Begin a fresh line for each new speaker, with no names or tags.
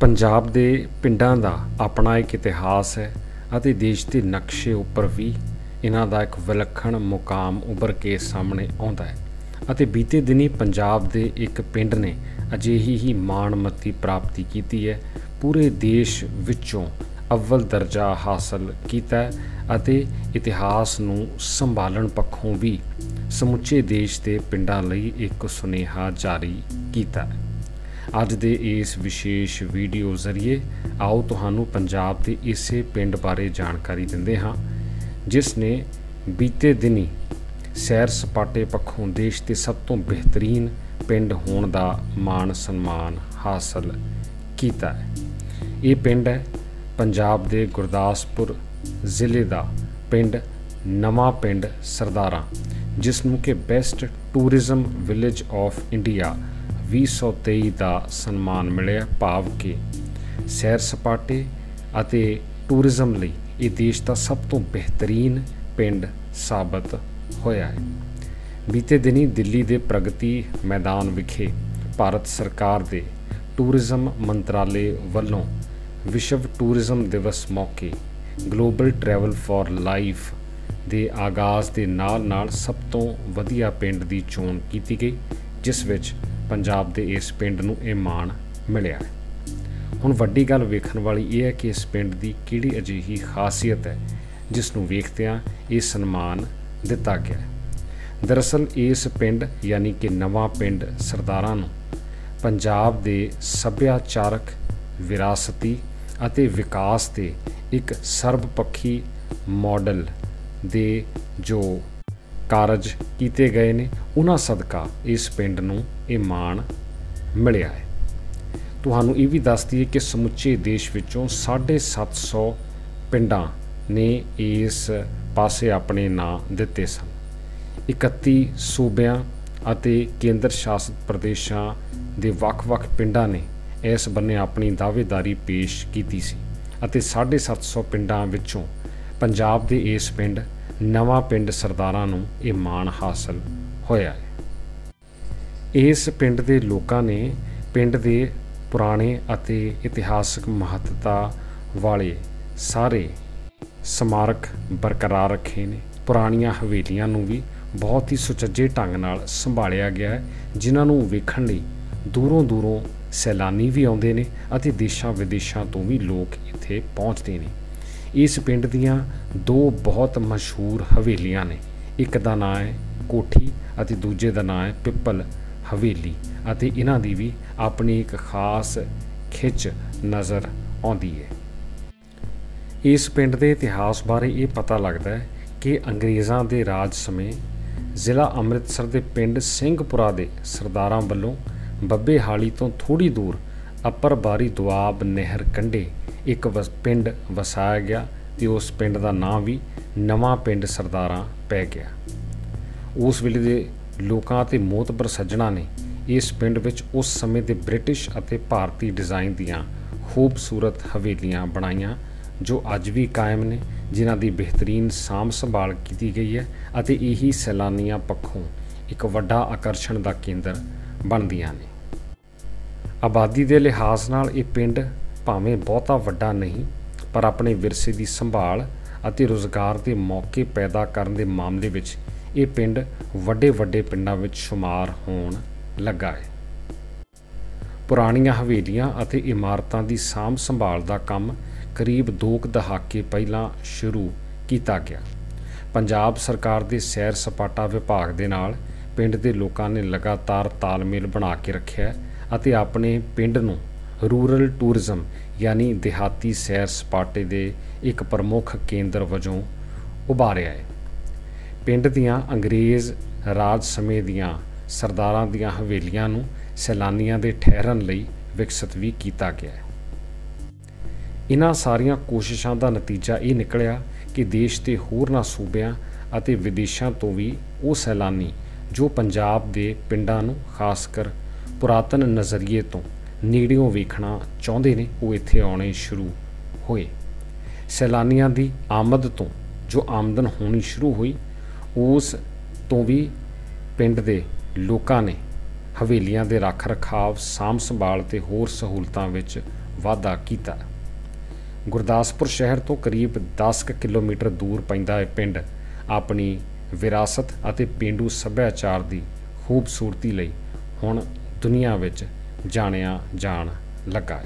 ਪੰਜਾਬ ਦੇ ਪਿੰਡਾਂ ਦਾ ਆਪਣਾ ਇੱਕ ਇਤਿਹਾਸ ਹੈ ਅਤੇ ਦੇਸ਼ ਦੇ ਨਕਸ਼ੇ ਉੱਪਰ ਵੀ ਇਹਨਾਂ ਦਾ ਇੱਕ ਵਿਲੱਖਣ ਮੁਕਾਮ ਉੱਭਰ ਕੇ ਸਾਹਮਣੇ ਆਉਂਦਾ ਹੈ ਅਤੇ ਬੀਤੇ ਦਿਨੀ ਪੰਜਾਬ ਦੇ ਇੱਕ ਪਿੰਡ ਨੇ ਅਜਿਹੀ ਹੀ ਮਾਣਮੱਤੀ ਪ੍ਰਾਪਤੀ ਕੀਤੀ ਹੈ। ਪੂਰੇ ਦੇਸ਼ ਵਿੱਚੋਂ ਅਵਲ ਦਰਜਾ ਹਾਸਲ ਕੀਤਾ ਅਤੇ ਇਤਿਹਾਸ ਨੂੰ ਸੰਭਾਲਣ ਪੱਖੋਂ ਵੀ ਸਮੁੱਚੇ ਦੇਸ਼ ਦੇ ਪਿੰਡਾਂ ਲਈ ਇੱਕ ਸੁਨੇਹਾ ਜਾਰੀ ਕੀਤਾ ਹੈ। ਅੱਜ ਦੇ ਇਸ ਵਿਸ਼ੇਸ਼ ਵੀਡੀਓ ਜ਼ਰੀਏ ਆਓ ਤੁਹਾਨੂੰ ਪੰਜਾਬ ਦੇ ਇਸੇ ਪਿੰਡ ਬਾਰੇ ਜਾਣਕਾਰੀ ਦਿੰਦੇ ਹਾਂ, ਜਿਸ ਨੇ ਬੀਤੇ ਦਿਨੀ ਸੈਰ ਸਪਾਟੇ ਪੱਖੋਂ ਦੇਸ਼ ਦੇ ਸਭ ਤੋਂ ਬਿਹਤਰੀਨ ਪਿੰਡ ਹੋਣ ਦਾ ਮਾਣ ਸਨਮਾਨ ਹਾਸਲ ਕੀਤਾ ਹੈ। ਇਹ ਪਿੰਡ ਹੈ ਪੰਜਾਬ ਦੇ ਗੁਰਦਾਸਪੁਰ ਜ਼ਿਲ੍ਹੇ ਦਾ ਪਿੰਡ, ਨਵਾਂ ਪਿੰਡ ਸਰਦਾਰਾਂ, ਜਿਸ ਨੂੰ ਕਿ best tourism village of India 2023 ਦਾ ਸਨਮਾਨ ਮਿਲਿਆ ਭਾਵ ਕਿ ਸੈਰ ਸਪਾਟੇ ਅਤੇ ਟੂਰਿਜ਼ਮ ਲਈ ਇਹ ਦੇਸ਼ ਦਾ ਸਭ ਤੋਂ ਬਿਹਤਰੀਨ ਪਿੰਡ ਸਾਬਤ ਹੋਇਆ ਹੈ। ਬੀਤੇ ਦਿਨੀ ਦਿੱਲੀ ਦੇ ਪ੍ਰਗਤੀ ਮੈਦਾਨ ਵਿਖੇ ਭਾਰਤ ਸਰਕਾਰ ਦੇ ਟੂਰਿਜ਼ਮ ਮੰਤਰਾਲੇ ਵੱਲੋਂ ਵਿਸ਼ਵ ਟੂਰਿਜ਼ਮ ਦਿਵਸ ਮੌਕੇ ਗਲੋਬਲ ਟਰੈਵਲ ਫਾਰ ਲਾਈਫ ਦੇ ਆਗਾਜ਼ ਦੇ ਨਾਲ-ਨਾਲ ਸਭ ਤੋਂ ਵਧੀਆ ਪਿੰਡ ਦੀ ਚੋਣ ਕੀਤੀ ਗਈ, ਜਿਸ ਵਿੱਚ ਪੰਜਾਬ ਦੇ ਇਸ ਪਿੰਡ ਨੂੰ ਇਹ ਮਾਣ ਮਿਲਿਆ ਹੈ। ਹੁਣ ਵੱਡੀ ਗੱਲ ਵੇਖਣ ਵਾਲੀ ਇਹ ਹੈ ਕਿ ਇਸ ਪਿੰਡ ਦੀ ਕਿਹੜੀ ਅਜਿਹੀ ਖਾਸੀਅਤ ਹੈ ਜਿਸ ਨੂੰ ਵੇਖਦਿਆਂ ਇਹ ਸਨਮਾਨ ਦਿੱਤਾ ਗਿਆ ਹੈ। ਦਰਅਸਲ ਇਸ ਪਿੰਡ ਯਾਨੀ ਕਿ ਨਵਾਂ ਪਿੰਡ ਸਰਦਾਰਾਂ ਨੂੰ ਪੰਜਾਬ ਦੇ ਸੱਭਿਆਚਾਰਕ, ਵਿਰਾਸਤੀ ਅਤੇ ਵਿਕਾਸ ਦੇ ਇੱਕ ਸਰਬਪੱਖੀ ਮਾਡਲ ਦੇ ਜੋ ਕਾਰਜ ਕੀਤੇ ਗਏ ਨੇ, ਉਹਨਾਂ ਸਦਕਾ ਇਸ ਪਿੰਡ ਨੂੰ ਇਹ ਮਾਣ ਮਿਲਿਆ ਹੈ। ਤੁਹਾਨੂੰ ਇਹ ਵੀ ਦੱਸ ਦਈਏ ਕਿ ਸਮੁੱਚੇ ਦੇਸ਼ ਵਿੱਚੋਂ 750 ਪਿੰਡਾਂ ਨੇ ਇਸ ਪਾਸੇ ਆਪਣੇ ਨਾਂ ਦਿੱਤੇ ਸਨ। 31 ਸੂਬਿਆਂ ਅਤੇ ਕੇਂਦਰ ਸ਼ਾਸਿਤ ਪ੍ਰਦੇਸ਼ਾਂ ਦੇ ਵੱਖ-ਵੱਖ ਪਿੰਡਾਂ ਨੇ ਇਸ ਬੰਨੇ ਆਪਣੀ ਦਾਅਵੇਦਾਰੀ ਪੇਸ਼ ਕੀਤੀ ਸੀ ਅਤੇ 750 ਪਿੰਡਾਂ ਵਿੱਚੋਂ ਪੰਜਾਬ ਦੇ ਇਸ ਪਿੰਡ ਨਵਾਂ ਪਿੰਡ ਸਰਦਾਰਾਂ ਨੂੰ ਇਹ ਮਾਣ ਹਾਸਲ ਹੋਇਆ ਹੈ। ਇਸ ਪਿੰਡ ਦੇ ਲੋਕਾਂ ਨੇ ਪਿੰਡ ਦੇ ਪੁਰਾਣੇ ਅਤੇ ਇਤਿਹਾਸਕ ਮਹੱਤਤਾ ਵਾਲੇ ਸਾਰੇ ਸਮਾਰਕ ਬਰਕਰਾਰ ਰੱਖੇ ਨੇ। ਪੁਰਾਣੀਆਂ ਹਵੇਲੀਆਂ ਨੂੰ ਵੀ ਬਹੁਤ ਹੀ ਸੁਚੱਜੇ ਢੰਗ ਨਾਲ ਸੰਭਾਲਿਆ ਗਿਆ ਹੈ, ਜਿਨ੍ਹਾਂ ਨੂੰ ਵੇਖਣ ਲਈ ਦੂਰੋਂ ਦੂਰੋਂ ਸੈਲਾਨੀ ਵੀ ਆਉਂਦੇ ਨੇ ਅਤੇ ਦੇਸ਼ਾਂ ਵਿਦੇਸ਼ਾਂ ਤੋਂ ਵੀ ਲੋਕ ਇੱਥੇ ਪਹੁੰਚਦੇ ਨੇ। ਇਸ ਪਿੰਡ ਦੀਆਂ ਦੋ ਬਹੁਤ ਮਸ਼ਹੂਰ ਹਵੇਲੀਆਂ ਨੇ। ਇੱਕ ਦਾ ਨਾਂ ਹੈ ਕੋਠੀ ਅਤੇ ਦੂਜੇ ਦਾ ਨਾਂ ਹੈ ਪਿੱਪਲ ਹਵੇਲੀ ਅਤੇ ਇਹਨਾਂ ਦੀ ਵੀ ਆਪਣੀ ਇੱਕ ਖਾਸ ਖਿੱਚ ਨਜ਼ਰ ਆਉਂਦੀ ਹੈ। ਇਸ ਪਿੰਡ ਦੇ ਇਤਿਹਾਸ ਬਾਰੇ ਇਹ ਪਤਾ ਲੱਗਦਾ ਹੈ ਕਿ ਅੰਗਰੇਜ਼ਾਂ ਦੇ ਰਾਜ ਸਮੇਂ ਜ਼ਿਲ੍ਹਾ ਅੰਮ੍ਰਿਤਸਰ ਦੇ ਪਿੰਡ ਸਿੰਘਪੁਰਾ ਦੇ ਸਰਦਾਰਾਂ ਵੱਲੋਂ ਬੱਬੇ ਹਾਲੀ ਤੋਂ ਥੋੜੀ ਦੂਰ ਅੱਪਰ ਬਾਰੀ ਦੁਆਬ ਨਹਿਰ ਕੰਢੇ ਇੱਕ ਪਿੰਡ ਵਸਾਇਆ ਗਿਆ ਤੇ ਉਸ ਪਿੰਡ ਦਾ ਨਾਮ ਵੀ ਨਵਾਂ ਪਿੰਡ ਸਰਦਾਰਾਂ ਪੈ ਗਿਆ। ਉਸ ਵੇਲੇ ਦੇ ਲੋਕਾਂ ਤੇ ਮੋਤਬਰ ਸੱਜਣਾ ਨੇ ਇਸ ਪਿੰਡ ਵਿੱਚ ਉਸ ਸਮੇਂ ਦੇ ਬ੍ਰਿਟਿਸ਼ ਅਤੇ ਭਾਰਤੀ ਡਿਜ਼ਾਈਨ ਦੀਆਂ ਖੂਬਸੂਰਤ ਹਵੇਲੀਆਂ ਬਣਾਈਆਂ, ਜੋ ਅੱਜ ਵੀ ਕਾਇਮ ਨੇ, ਜਿਨ੍ਹਾਂ ਦੀ ਬਿਹਤਰੀਨ ਸਾਂਭ ਸੰਭਾਲ ਕੀਤੀ ਗਈ ਹੈ ਅਤੇ ਇਹੀ ਸੈਲਾਨੀਆਂ ਪੱਖੋਂ ਇੱਕ ਵੱਡਾ ਆਕਰਸ਼ਣ ਦਾ ਕੇਂਦਰ ਬਣਦੀਆਂ ਨੇ। ਆਬਾਦੀ ਦੇ ਲਿਹਾਜ਼ ਨਾਲ ਇਹ ਪਿੰਡ ਭਾਵੇਂ ਬਹੁਤਾ ਵੱਡਾ ਨਹੀਂ, ਪਰ ਆਪਣੇ ਵਿਰਸੇ ਦੀ ਸੰਭਾਲ ਅਤੇ ਰੋਜ਼ਗਾਰ ਦੇ ਮੌਕੇ ਪੈਦਾ ਕਰਨ ਦੇ ਮਾਮਲੇ ਵਿੱਚ ਇਹ ਪਿੰਡ ਵੱਡੇ ਵੱਡੇ ਪਿੰਡਾਂ ਵਿੱਚ ਸ਼ੁਮਾਰ ਹੋਣ ਲੱਗਾ ਹੈ। ਪੁਰਾਣੀਆਂ ਹਵੇਲੀਆਂ ਅਤੇ ਇਮਾਰਤਾਂ ਦੀ ਸਾਂਭ ਸੰਭਾਲ ਦਾ ਕੰਮ ਕਰੀਬ 2 ਦਹਾਕੇ ਪਹਿਲਾਂ ਸ਼ੁਰੂ ਕੀਤਾ ਗਿਆ। ਪੰਜਾਬ ਸਰਕਾਰ ਦੇ ਸੈਰ ਸਪਾਟਾ ਵਿਭਾਗ ਦੇ ਨਾਲ ਪਿੰਡ ਦੇ ਲੋਕਾਂ ਨੇ ਲਗਾਤਾਰ ਤਾਲਮੇਲ ਬਣਾ ਕੇ ਰੱਖਿਆ ਅਤੇ ਆਪਣੇ ਪਿੰਡ ਨੂੰ ਰੂਰਲ ਟੂਰਿਜ਼ਮ, ਯਾਨੀ ਦਿਹਾਤੀ ਸੈਰ ਸਪਾਟੇ ਦੇ ਇੱਕ ਪ੍ਰਮੁੱਖ ਕੇਂਦਰ ਵਜੋਂ ਉਭਾਰਿਆ ਹੈ। ਪਿੰਡ ਦੀਆਂ ਅੰਗਰੇਜ਼ ਰਾਜ ਸਮੇਂ ਦੀਆਂ ਸਰਦਾਰਾਂ ਦੀਆਂ ਹਵੇਲੀਆਂ ਨੂੰ ਸੈਲਾਨੀਆਂ ਦੇ ਠਹਿਰਨ ਲਈ ਵਿਕਸਿਤ ਵੀ ਕੀਤਾ ਗਿਆ ਹੈ। ਇਹਨਾਂ ਸਾਰੀਆਂ ਕੋਸ਼ਿਸ਼ਾਂ ਦਾ ਨਤੀਜਾ ਇਹ ਨਿਕਲਿਆ ਕਿ ਦੇਸ਼ ਦੇ ਹੋਰਨਾਂ ਸੂਬਿਆਂ ਅਤੇ ਵਿਦੇਸ਼ਾਂ ਤੋਂ ਵੀ ਉਹ ਸੈਲਾਨੀ ਜੋ ਪੰਜਾਬ ਦੇ ਪਿੰਡਾਂ ਨੂੰ ਖਾਸ ਕਰ ਪੁਰਾਤਨ ਨਜ਼ਰੀਏ ਤੋਂ ਨੇੜਿਓਂ ਵੇਖਣਾ ਚਾਹੁੰਦੇ ਨੇ, ਉਹ ਇੱਥੇ ਆਉਣੇ ਸ਼ੁਰੂ ਹੋਏ। ਸੈਲਾਨੀਆਂ ਦੀ ਆਮਦ ਤੋਂ ਜੋ ਆਮਦਨ ਹੋਣੀ ਸ਼ੁਰੂ ਹੋਈ, ਉਸ ਤੋਂ ਵੀ ਪਿੰਡ ਦੇ ਲੋਕਾਂ ਨੇ ਹਵੇਲੀਆਂ ਦੇ ਰੱਖ ਰਖਾਵ ਸਾਂਭ ਸੰਭਾਲ ਤੇ ਹੋਰ ਸਹੂਲਤਾਂ ਵਿੱਚ ਵਾਧਾ ਕੀਤਾ। ਗੁਰਦਾਸਪੁਰ ਸ਼ਹਿਰ ਤੋਂ ਕਰੀਬ 10 ਕੁ ਕਿਲੋਮੀਟਰ ਦੂਰ ਪੈਂਦਾ ਇਹ ਪਿੰਡ ਆਪਣੀ ਵਿਰਾਸਤ ਅਤੇ ਪਿੰਡੂ ਸੱਭਿਆਚਾਰ ਦੀ ਖੂਬਸੂਰਤੀ ਲਈ ਹੁਣ ਦੁਨੀਆ ਵਿੱਚ ਜਾਣਿਆ ਜਾਣ ਲੱਗਾ ਹੈ।